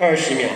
二十秒。